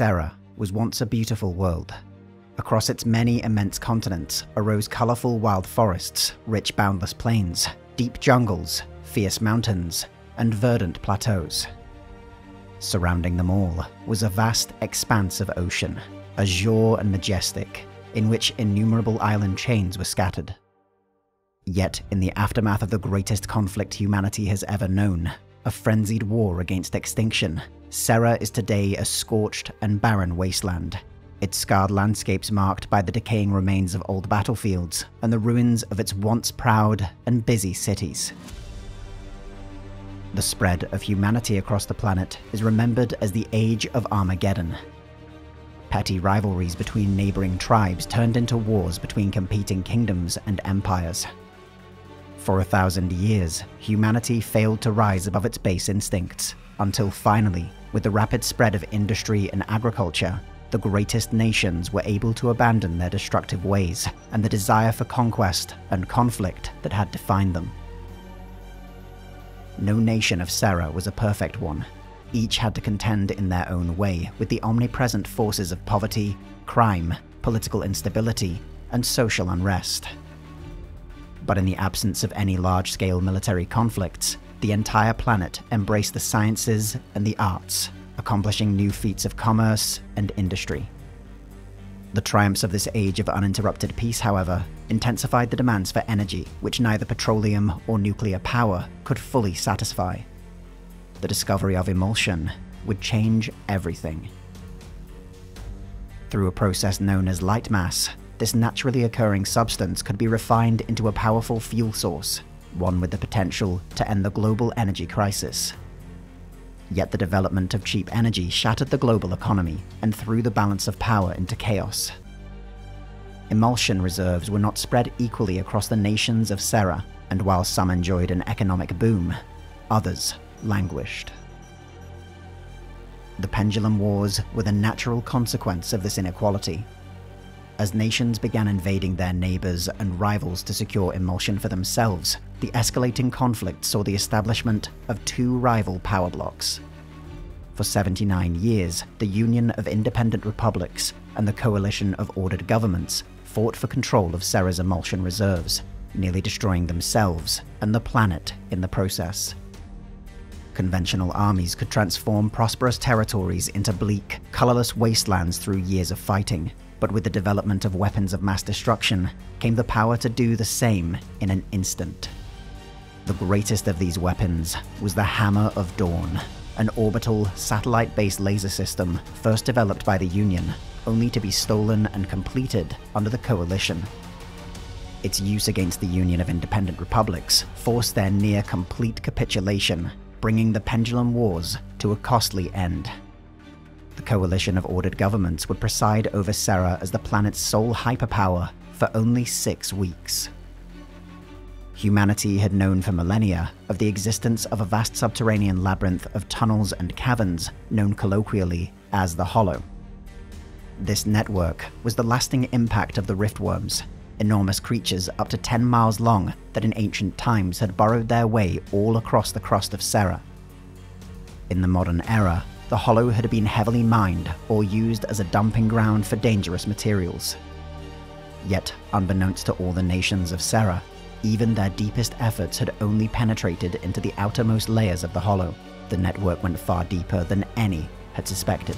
Sera was once a beautiful world. Across its many immense continents arose colourful wild forests, rich boundless plains, deep jungles, fierce mountains, and verdant plateaus. Surrounding them all was a vast expanse of ocean, azure and majestic, in which innumerable island chains were scattered. Yet, in the aftermath of the greatest conflict humanity has ever known, a frenzied war against extinction, Sera is today a scorched and barren wasteland, its scarred landscapes marked by the decaying remains of old battlefields and the ruins of its once proud and busy cities. The spread of humanity across the planet is remembered as the Age of Armageddon. Petty rivalries between neighboring tribes turned into wars between competing kingdoms and empires. For a thousand years, humanity failed to rise above its base instincts, until finally, with the rapid spread of industry and agriculture, the greatest nations were able to abandon their destructive ways and the desire for conquest and conflict that had defined them. No nation of Sera was a perfect one. Each had to contend in their own way with the omnipresent forces of poverty, crime, political instability, and social unrest. But in the absence of any large-scale military conflicts, the entire planet embraced the sciences and the arts, accomplishing new feats of commerce and industry. The triumphs of this age of uninterrupted peace, however, intensified the demands for energy, which neither petroleum or nuclear power could fully satisfy. The discovery of Imulsion would change everything. Through a process known as Lightmass, this naturally occurring substance could be refined into a powerful fuel source, one with the potential to end the global energy crisis. Yet the development of cheap energy shattered the global economy and threw the balance of power into chaos. Imulsion reserves were not spread equally across the nations of Sera, and while some enjoyed an economic boom, others languished. The Pendulum Wars were the natural consequence of this inequality. As nations began invading their neighbors and rivals to secure Imulsion for themselves, the escalating conflict saw the establishment of two rival power blocks. For 79 years, the Union of Independent Republics and the Coalition of Ordered Governments fought for control of Sera's Imulsion reserves, nearly destroying themselves and the planet in the process. Conventional armies could transform prosperous territories into bleak, colorless wastelands through years of fighting, but with the development of weapons of mass destruction came the power to do the same in an instant. The greatest of these weapons was the Hammer of Dawn, an orbital, satellite-based laser system first developed by the Union, only to be stolen and completed under the Coalition. Its use against the Union of Independent Republics forced their near-complete capitulation, bringing the Pendulum Wars to a costly end. The coalition of ordered governments would preside over Sera as the planet's sole hyperpower for only six weeks. Humanity had known for millennia of the existence of a vast subterranean labyrinth of tunnels and caverns known colloquially as the Hollow. This network was the lasting impact of the Riftworms, enormous creatures up to 10 miles long that in ancient times had burrowed their way all across the crust of Sera. In the modern era, the Hollow had been heavily mined or used as a dumping ground for dangerous materials. Yet, unbeknownst to all the nations of Sera, even their deepest efforts had only penetrated into the outermost layers of the Hollow. The network went far deeper than any had suspected.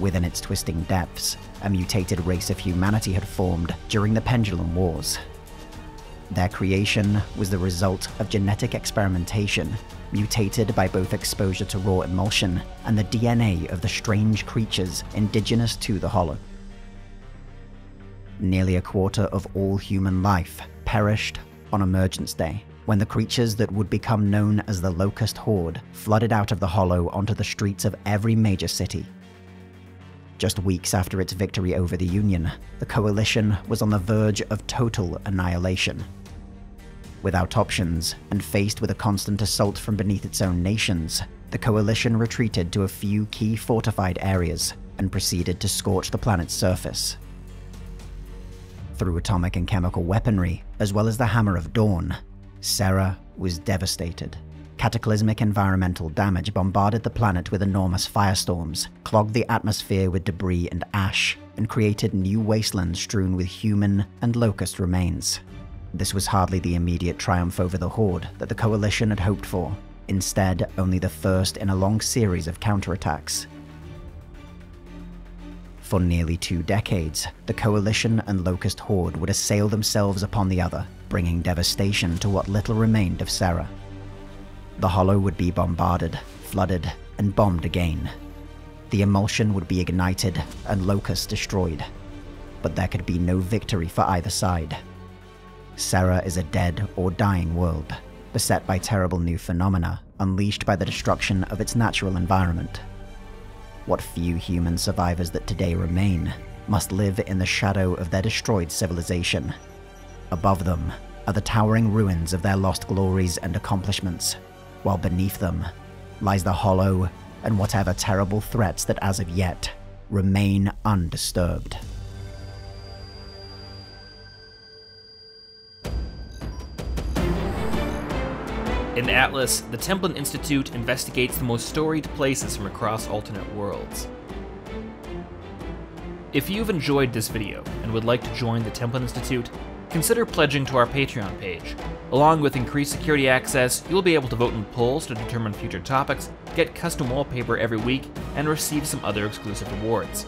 Within its twisting depths, a mutated race of humanity had formed during the Pendulum Wars. Their creation was the result of genetic experimentation, mutated by both exposure to raw Imulsion and the DNA of the strange creatures indigenous to the Hollow. Nearly a quarter of all human life perished on Emergence Day, when the creatures that would become known as the Locust Horde flooded out of the Hollow onto the streets of every major city. Just weeks after its victory over the Union, the Coalition was on the verge of total annihilation. Without options, and faced with a constant assault from beneath its own nations, the Coalition retreated to a few key fortified areas and proceeded to scorch the planet's surface. Through atomic and chemical weaponry, as well as the Hammer of Dawn, Sera was devastated, cataclysmic environmental damage bombarded the planet with enormous firestorms, clogged the atmosphere with debris and ash, and created new wastelands strewn with human and locust remains. This was hardly the immediate triumph over the Horde that the Coalition had hoped for, instead, only the first in a long series of counterattacks. For nearly two decades, the Coalition and Locust Horde would assail themselves upon the other, bringing devastation to what little remained of Sera. The Hollow would be bombarded, flooded, and bombed again. The Imulsion would be ignited and Locust destroyed. But there could be no victory for either side. Sera is a dead or dying world, beset by terrible new phenomena unleashed by the destruction of its natural environment. What few human survivors that today remain must live in the shadow of their destroyed civilization. Above them are the towering ruins of their lost glories and accomplishments, while beneath them lies the hollow and whatever terrible threats that as of yet remain undisturbed. In Atlas, the Templin Institute investigates the most storied places from across alternate worlds. If you've enjoyed this video and would like to join the Templin Institute, consider pledging to our Patreon page. Along with increased security access, you'll be able to vote in polls to determine future topics, get custom wallpaper every week, and receive some other exclusive rewards.